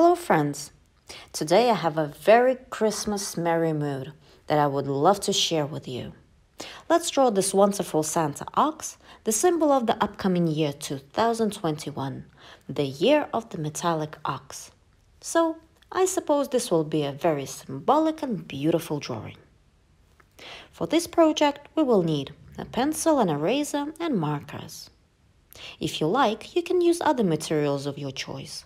Hello, friends. Today I have a very Christmas merry mood that I would love to share with you. Let's draw this wonderful Santa ox, the symbol of the upcoming year 2021, the year of the metallic ox. So, I suppose this will be a very symbolic and beautiful drawing. For this project, we will need a pencil, an eraser, and markers. If you like, you can use other materials of your choice.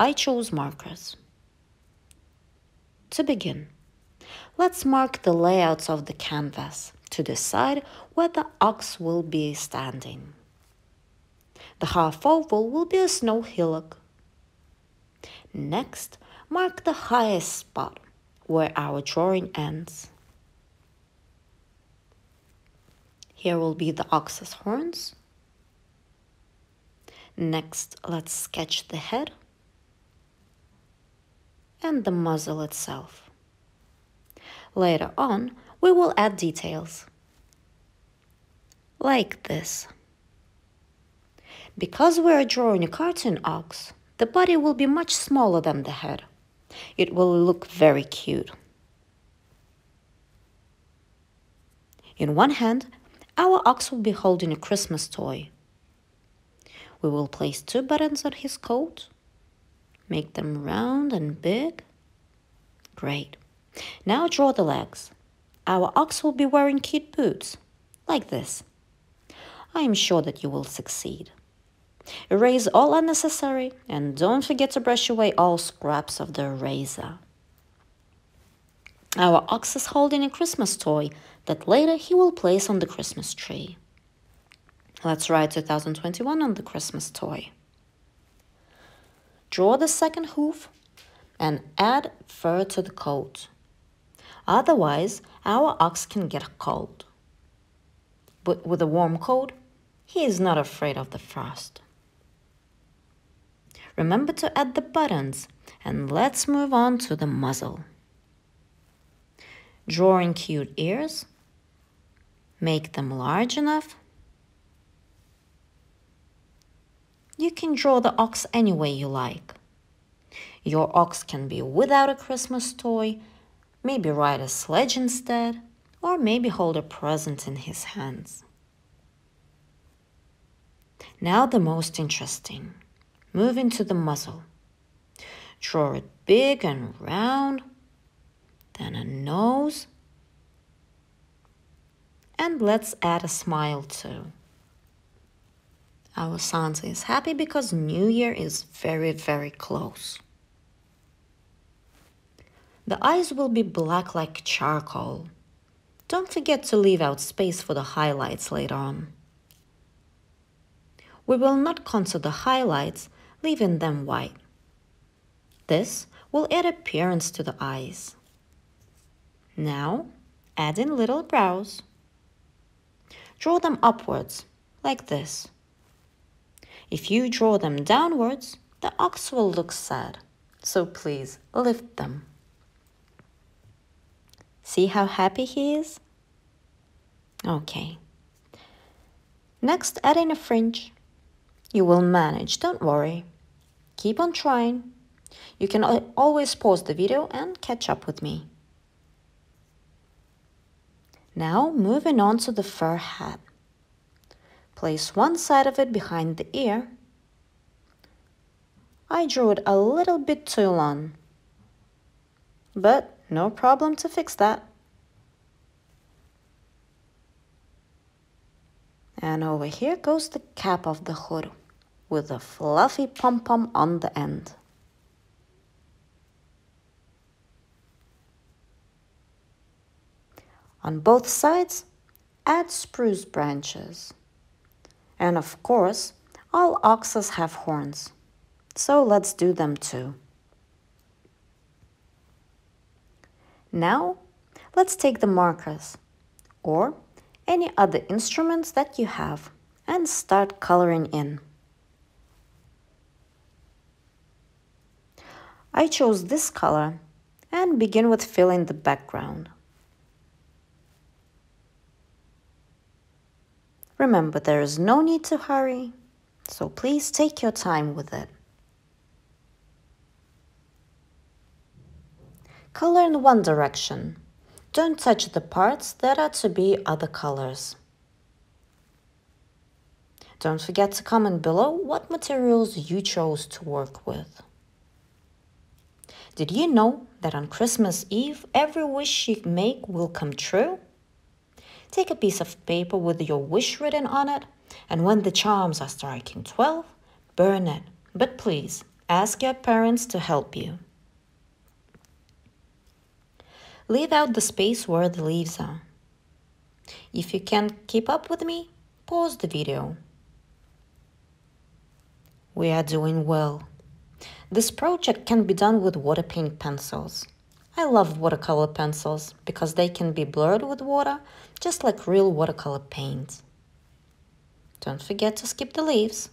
I chose markers. To begin, let's mark the layouts of the canvas to decide where the ox will be standing. The half oval will be a snow hillock. Next, mark the highest spot where our drawing ends. Here will be the ox's horns. Next, let's sketch the head and the muzzle itself. Later on, we will add details. Like this. Because we are drawing a cartoon ox, the body will be much smaller than the head. It will look very cute. In one hand, our ox will be holding a Christmas toy. We will place two buttons on his coat Make them round and big. Great. Now draw the legs. Our ox will be wearing cute boots, like this. I am sure that you will succeed. Erase all unnecessary and don't forget to brush away all scraps of the eraser. Our ox is holding a Christmas toy that later he will place on the Christmas tree. Let's write 2021 on the Christmas toy. Draw the second hoof and add fur to the coat. Otherwise, our ox can get cold. But with a warm coat, he is not afraid of the frost. Remember to add the buttons and let's move on to the muzzle. Drawing cute ears, make them large enough You can draw the ox any way you like. Your ox can be without a Christmas toy, maybe ride a sledge instead, or maybe hold a present in his hands. Now the most interesting. Move into the muzzle. Draw it big and round, then a nose, and let's add a smile too. Our Santa is happy because New Year is very, very close. The eyes will be black like charcoal. Don't forget to leave out space for the highlights later on. We will not contour the highlights, leaving them white. This will add appearance to the eyes. Now, add in little brows. Draw them upwards, like this. If you draw them downwards, the ox will look sad, so please lift them. See how happy he is? Okay. Next, add in a fringe. You will manage, don't worry. Keep on trying. You can always pause the video and catch up with me. Now, moving on to the fur hat. Place one side of it behind the ear. I drew it a little bit too long, but no problem to fix that. And over here goes the cap of the hood with a fluffy pom-pom on the end. On both sides, add spruce branches. And of course, all oxes have horns. So let's do them too. Now, let's take the markers or any other instruments that you have and start coloring in. I chose this color and begin with filling the background. Remember, there is no need to hurry, so please take your time with it. Color in one direction. Don't touch the parts that are to be other colors. Don't forget to comment below what materials you chose to work with. Did you know that on Christmas Eve, every wish you make will come true? Take a piece of paper with your wish written on it, and when the charms are striking 12, burn it. But please, ask your parents to help you. Leave out the space where the leaves are. If you can't keep up with me, pause the video. We are doing well. This project can be done with water paint pencils. I love watercolor pencils because they can be blurred with water just like real watercolor paint. Don't forget to skip the leaves.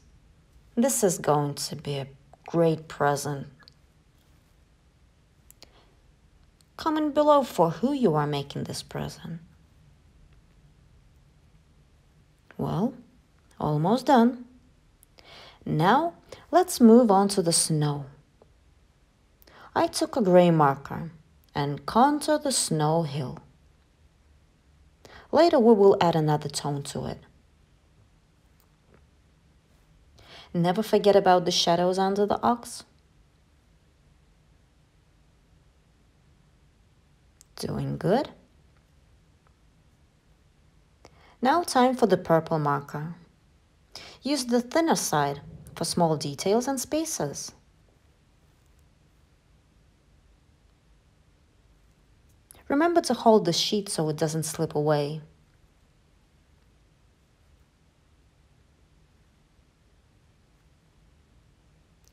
This is going to be a great present. Comment below for who you are making this present. Well, almost done. Now, let's move on to the snow. I took a gray marker and contour the snow hill. Later we will add another tone to it. Never forget about the shadows under the ox. Doing good. Now time for the purple marker. Use the thinner side for small details and spaces. Remember to hold the sheet so it doesn't slip away.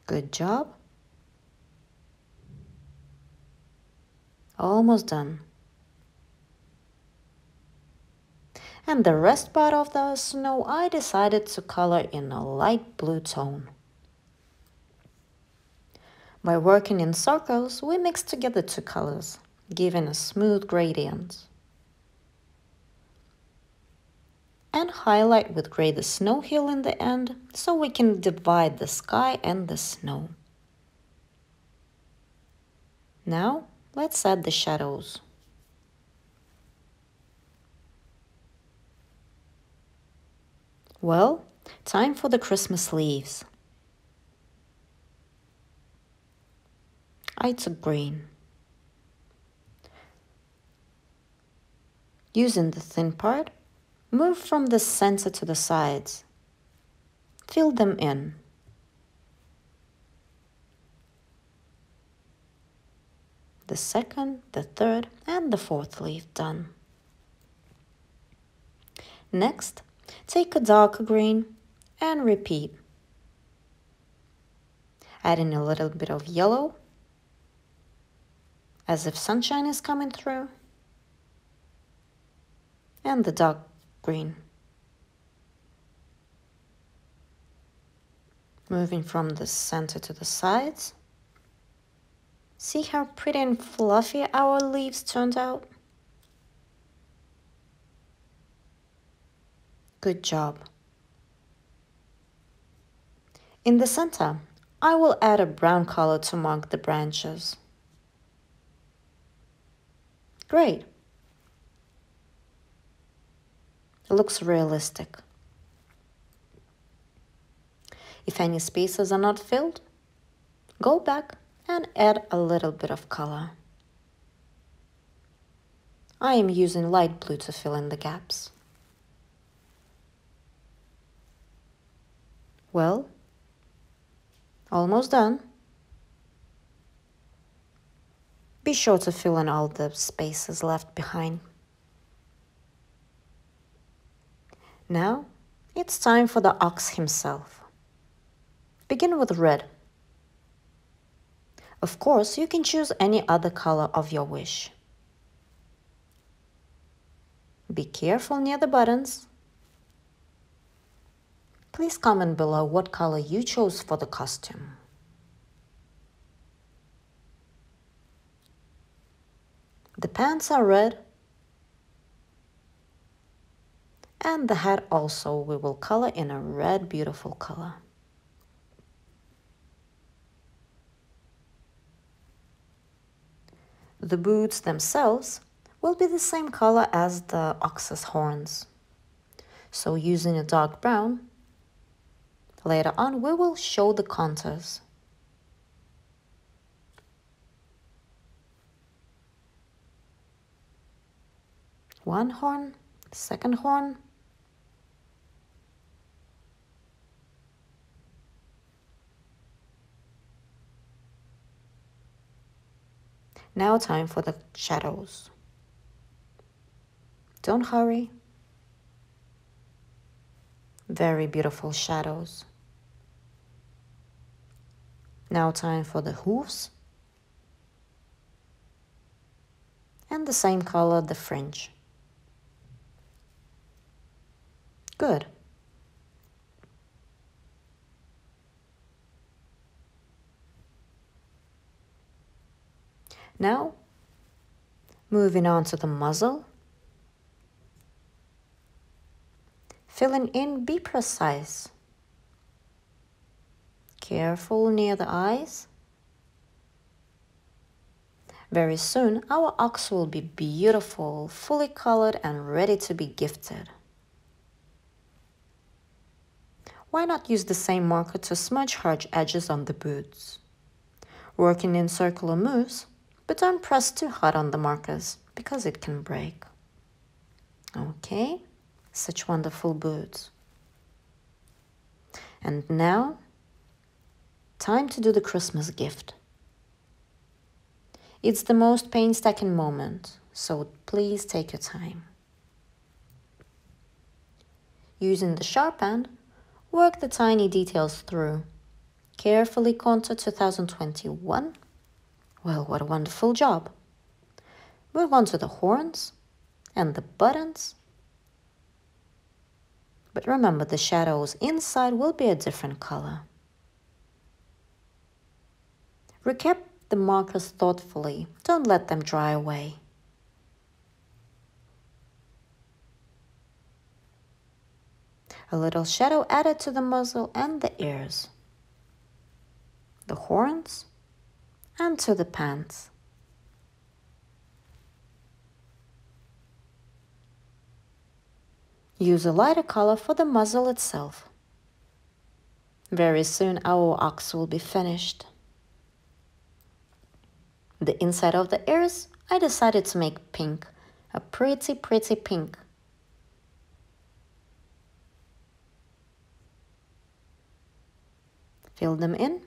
Good job. Almost done. And the rest part of the snow I decided to color in a light blue tone. By working in circles, we mix together two colors, giving a smooth gradient. And highlight with gray the snow hill in the end, so we can divide the sky and the snow. Now, let's add the shadows. Well, time for the Christmas leaves. I took green. Using the thin part, move from the center to the sides. Fill them in. The second, the third, and the fourth leaf done. Next, Take a darker green and repeat. Adding a little bit of yellow as if sunshine is coming through. And the dark green. Moving from the center to the sides. See how pretty and fluffy our leaves turned out? Good job. In the center, I will add a brown color to mark the branches. Great. It looks realistic. If any spaces are not filled, go back and add a little bit of color. I am using light blue to fill in the gaps. Well, almost done. Be sure to fill in all the spaces left behind. Now, it's time for the ox himself. Begin with red. Of course, you can choose any other color of your wish. Be careful near the buttons Please comment below what color you chose for the costume. The pants are red and the hat also we will color in a red beautiful color. The boots themselves will be the same color as the ox's horns. So using a dark brown, later on we will show the contours. One horn, second horn, Now time for the shadows. Don't hurry. Very beautiful shadows. Now time for the hooves. And the same color, the fringe. Good. Now, moving on to the muzzle. Filling in, be precise. Careful near the eyes. Very soon, our ox will be beautiful, fully colored and ready to be gifted. Why not use the same marker to smudge hard edges on the boots? Working in circular moves, but don't press too hard on the markers because it can break. Okay, such wonderful boots. And now, time to do the Christmas gift. It's the most painstaking moment, so please take your time. Using the sharp end, work the tiny details through. Carefully contour 2021 well, what a wonderful job. Move on to the horns and the buttons. But remember, the shadows inside will be a different color. Recap the markers thoughtfully. Don't let them dry away. A little shadow added to the muzzle and the ears. The horns and to the pants. Use a lighter color for the muzzle itself. Very soon our ox will be finished. The inside of the ears, I decided to make pink, a pretty, pretty pink. Fill them in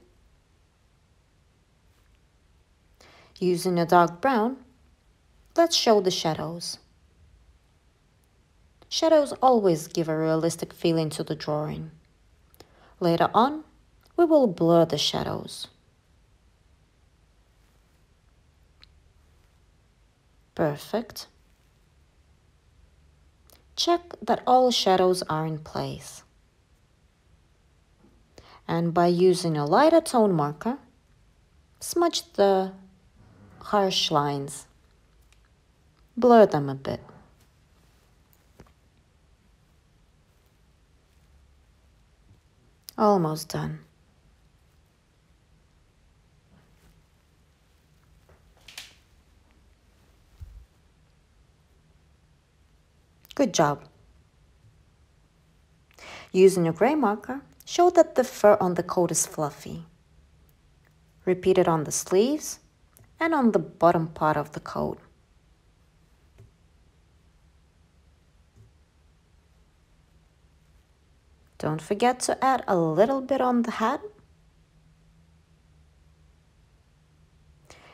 Using a dark brown, let's show the shadows. Shadows always give a realistic feeling to the drawing. Later on, we will blur the shadows. Perfect. Check that all shadows are in place. And by using a lighter tone marker, smudge the harsh lines. Blur them a bit. Almost done. Good job. Using a gray marker, show that the fur on the coat is fluffy. Repeat it on the sleeves and on the bottom part of the coat. Don't forget to add a little bit on the hat.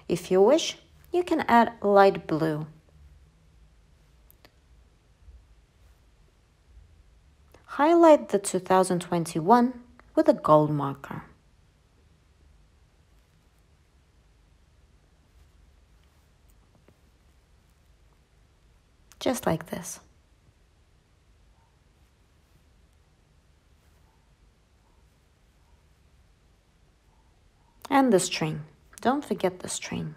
If you wish, you can add light blue. Highlight the 2021 with a gold marker. Just like this. And the string. Don't forget the string.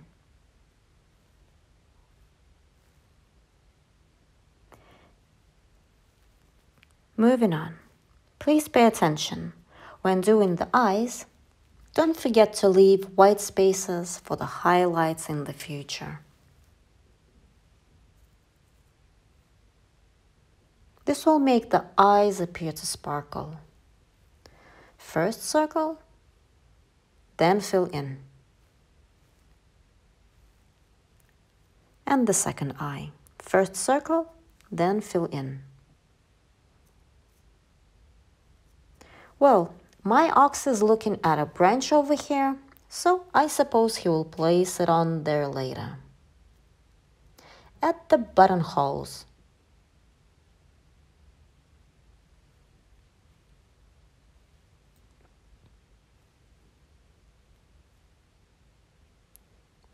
Moving on. Please pay attention. When doing the eyes, don't forget to leave white spaces for the highlights in the future. This will make the eyes appear to sparkle. First circle, then fill in. And the second eye. First circle, then fill in. Well, my ox is looking at a branch over here, so I suppose he will place it on there later. At the buttonholes,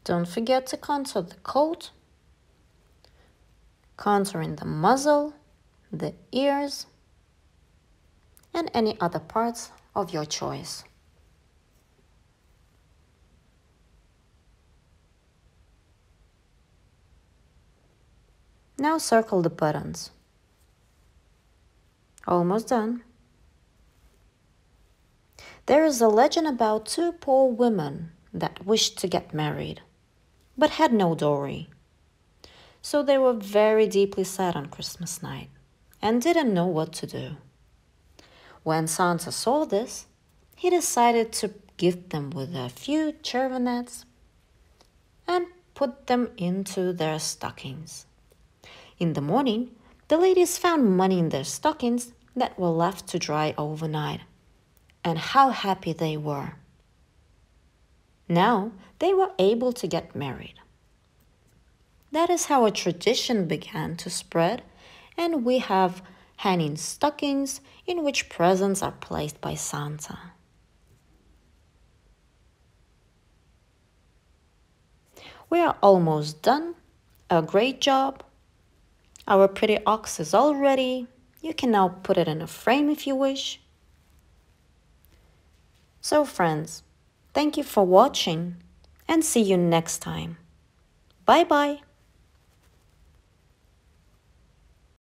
Don't forget to contour the coat, contouring the muzzle, the ears, and any other parts of your choice. Now circle the buttons. Almost done. There is a legend about two poor women that wished to get married, but had no dowry. So they were very deeply sad on Christmas night and didn't know what to do. When Santa saw this, he decided to gift them with a few chervonets and put them into their stockings. In the morning, the ladies found money in their stockings that were left to dry overnight. And how happy they were! Now they were able to get married. That is how a tradition began to spread, and we have hanging stockings in which presents are placed by Santa. We are almost done. A great job. Our pretty ox is all ready. You can now put it in a frame if you wish. So friends, thank you for watching and see you next time. Bye bye.